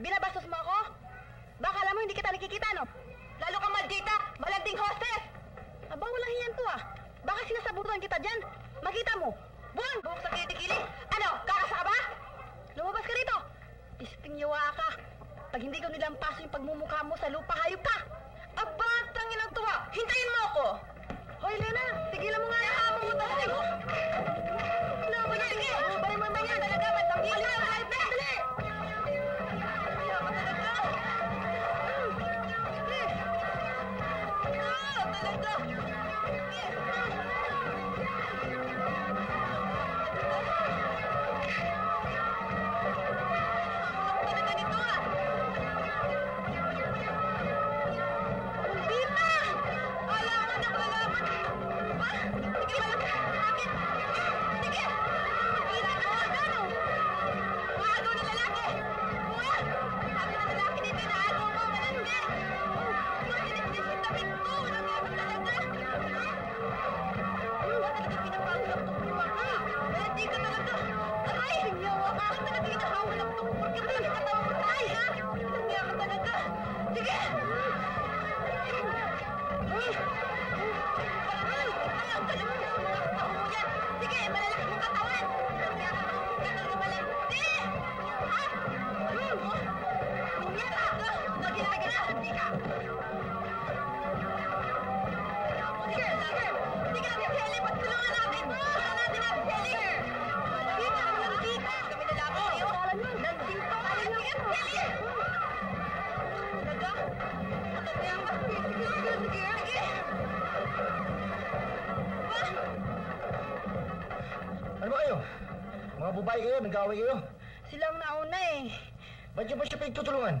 Binabastos mo ako? Baka alam mo hindi kita nakikita, no? Lalo kang maldita, malanding hostess! Aba, walang hiyan to ah. Baka sinasabutan kita dyan. Makita mo. Buwan! Buhok sa kilikili. Ano, kakasa ka ba? Lumabas ka rito. Isting yawa ka. Pag hindi ko nilampaso yung pagmumukha mo sa lupa, hayop ka! Aba, tangin ang tuwa! Hintayin mo ako! Hoy, Lena! Tigilan mo nga Ah, talaga! Yeah. Mga babae kayo, nag-away kayo. Silang nauna eh. Ba't niyo ba siya pinagtutulungan?